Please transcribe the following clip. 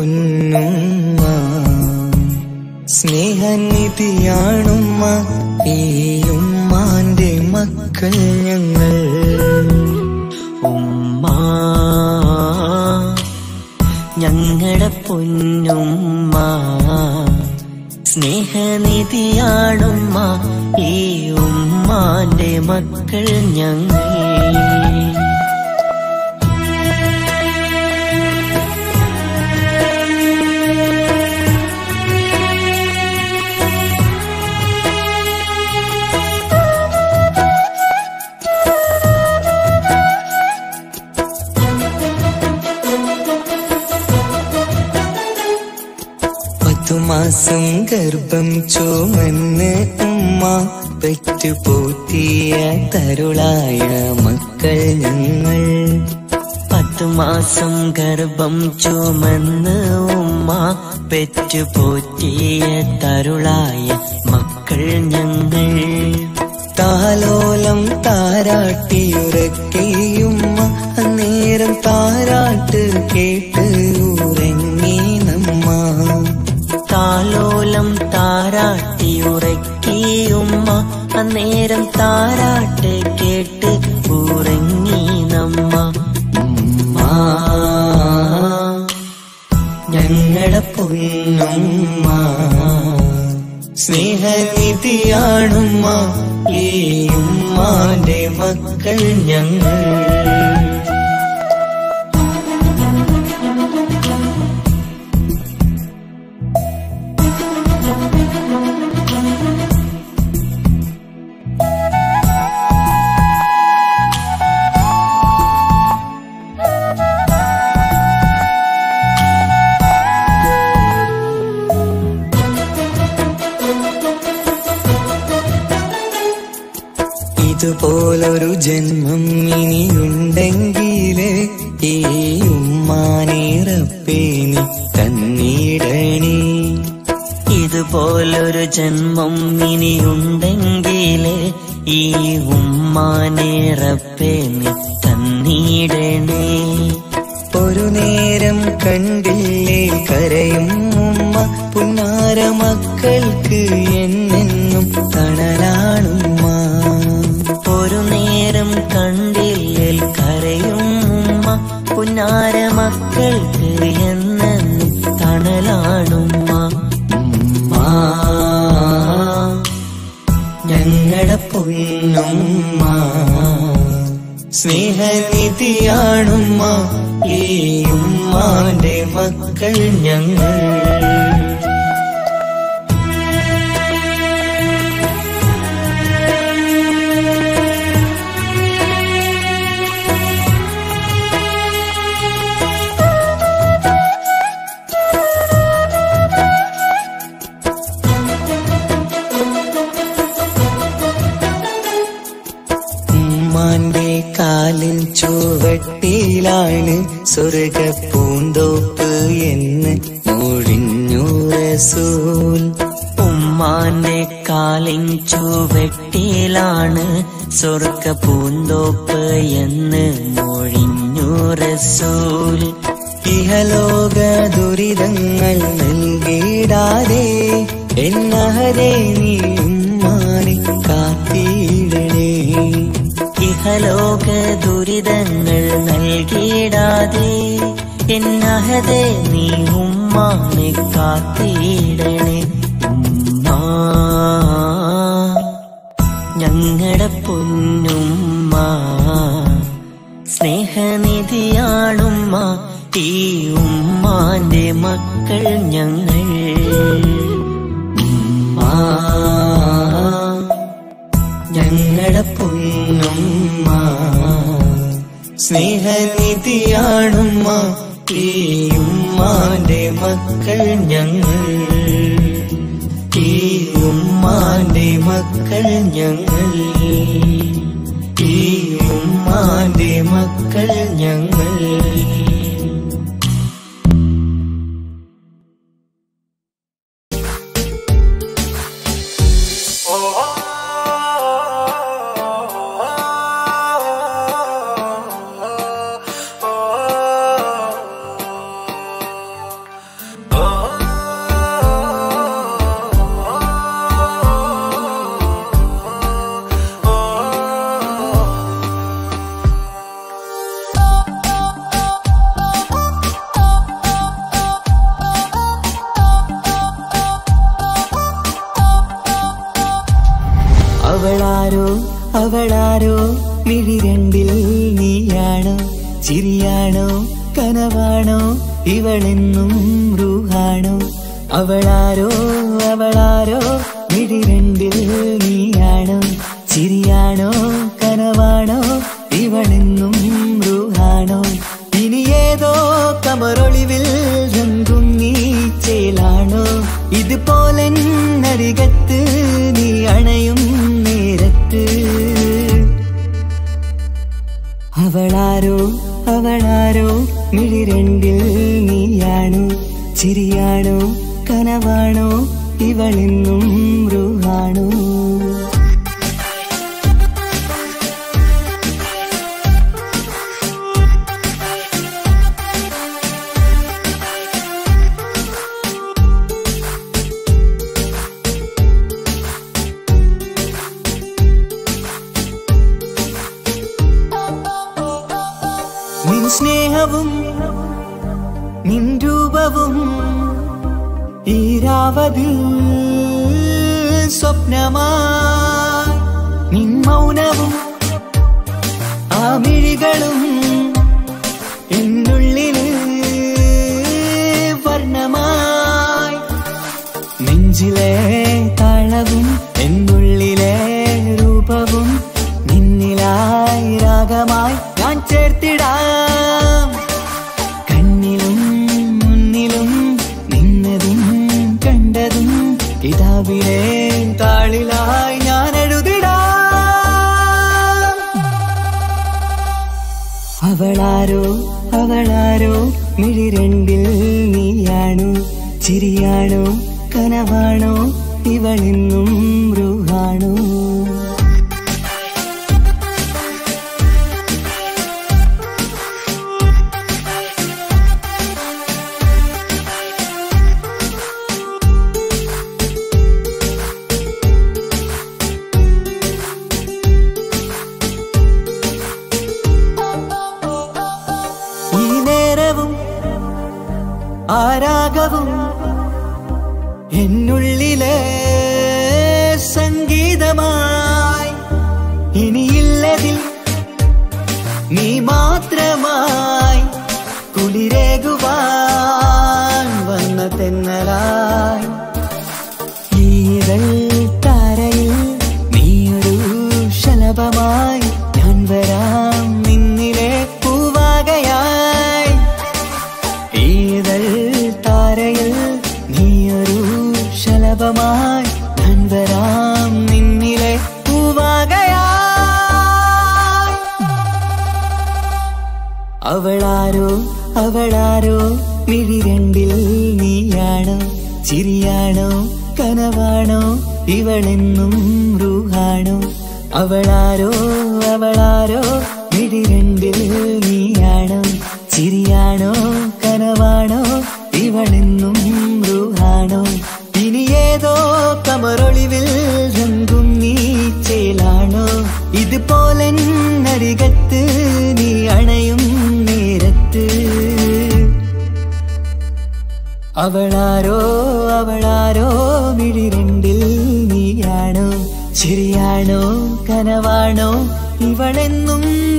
പൊന്നുമ്മ സ്നേഹനിധിയാണുമ്മ ഈ ഉമ്മാന്റെ മക്കൾ ഞങ്ങൾ. ഉമ്മ ഞങ്ങളുടെ പൊന്നുമ്മ. സ്നേഹനിധിയാണുമ്മ ഈ ഉമ്മാന്റെ മക്കൾ ഞങ്ങൾ. മാസം ഗർഭം ചുമന്ന് ഉമ്മ പെറ്റുപോറ്റിയ തരുളായ മക്കൾ ഞങ്ങൾ. പത്തു മാസം ഗർഭം ചുമന്ന് ഉമ്മ പെറ്റുപോറ്റിയ തരുളായ മക്കൾ ഞങ്ങൾ. താലോലം താരാട്ടിയുറക്കിയുമ്മ അന്നേരം താരാട്ട് കേട്ട് ഉറങ്ങി നമ്മ ഞങ്ങളെ പൊന്നുമ്മ സ്നേഹനിധിയാണുമ്മ ഈ ഉമ്മാന്റെ മക്കൾ ഞങ്ങൾ. ഇതുപോലൊരു ജന്മം ഇനിയുണ്ടെങ്കിൽ ഈ ഉമ്മാനേറപ്പേനി തന്നീടണി ഇതുപോലൊരു ജന്മം ഇനിയുണ്ടെങ്കിൽ ഈ ഉമ്മാനെ റബ്ബേ നീ തന്നീടണേ ഒരു നേരം കണ്ടില്ലേ കരയും ഉമ്മ പുന്നാര മക്കൾക്ക് എന്നെന്നും തണലാണുമ്മ. ഒരു നേരം കണ്ടില്ലിൽ കരയും ഉമ്മ. പുന്നാര മക്കൾക്ക് എന്ന് തണലാണുമ്മ ഞങ്ങളുടെ പൊന്നുമ്മ. സ്നേഹനിധിയാണുമ്മ. ഈ ഉമ്മാന്റെ മക്കൾ ഞങ്ങൾ. സ്വർഗ പൂന്തോപ്പ് എന്ന് മൊഴിഞ്ഞു റസൂൽ. ഉമ്മാന്റെ കാലിൻ ചുവട്ടിലാണ് സ്വർഗ പൂന്തോപ്പ് എന്ന് മൊഴിഞ്ഞു റസൂൽ. ഇഹലോക ദുരിതങ്ങൾ നൽകിടാതെ എന്നഹരെ നീ ഉമ്മാനെ കാത്തിടണേ. ഇഹലോക ദുരിതങ്ങൾ എന്നഹതെ നീ ഉമ്മാനെ കാത്തിടണേ. ഉമ്മ. ഞങ്ങളുടെ പൊന്നുമ്മ. സ്നേഹനിധിയാണുമ്മ. ഈ ഉമ്മാന്റെ മക്കൾ ഞങ്ങൾ. ഞങ്ങളുടെ പൊന്നുമ്മ. സ്നേഹനിധിയാണുമ്മ. ഉമ്മാന്റെ മക്കൾ ഞങ്ങൾ. ഈ ഉമ്മാന്റെ മക്കൾ ഞങ്ങൾ. ഈ ഉമ്മാന്റെ മക്കൾ ഞങ്ങൾ. അവളാരോ മിഴി രണ്ടിൽ നീയാണോ? ചിരിയാണോ? കനവാണോ? ഇവളെന്നും റൂഹാണോ അവളാരോ അവളാരോ മിഴി രണ്ടിൽ നീയാണോ? ചിരിയാണോ? കനവാണോ? ഇവളെന്നും റൂഹാണോ ഇനി ഏതോ കമറൊളിവിൽ നീ ചേലാണോ? ഇതുപോലെ നരികത്ത് അവളാരോ? അവളാരോ? മിഴിരണ്ടിൽ നീയാണു? ചിരിയാണോ? കനവാണോ? ഇവളെന്നും റൂഹാണോ? സ്നേഹവും നിൻ രൂപവും ഈരാവതിൽ സ്വപ്നമായി നിൻ മൗനവും ആ മിഴികളും എന്നുള്ളിൽ വർണമായി നെഞ്ചിലെ താളവും അവളാരോ അവളാരോ മിഴിരണ്ടിൽ നീയാണോ? ചിരിയാണോ കനവാണോ? ഇവളെന്നും റൂഹാണോ ആരാഗവും എന്നുള്ളിലെ സംഗീതമായി ഇനിയില്ലതിൽ നീ മാത്രമായി കുളിരേകുവാൻ വന്ന തെന്നലായി. ഈതൾ താരയിൽ നീയൊരു ശലഭമായി ഞാൻ വരാം. അവളാരോ അവളാരോ വിഴി രണ്ടിൽ നീയാണോ ചിരിയാണോ കനവാണോ ഇവളെന്നും റൂഹാണോ അവളാരോ അവളാരോ വിഴി രണ്ടിൽ നീയാണോ ചിരിയാണോ കനവാണോ ഇവളെന്നും റൂഹാണോ ഇനി ഏതോ കമറൊളിവിൽ രംഗും നീ ചേലാണോ? ഇതുപോലെ നരികത്ത് അവളാരോ അവളാരോ വിളിരണ്ടിൽ നീയാണോ? ശരിയാണോ കനവാണോ? ഇവളെന്നും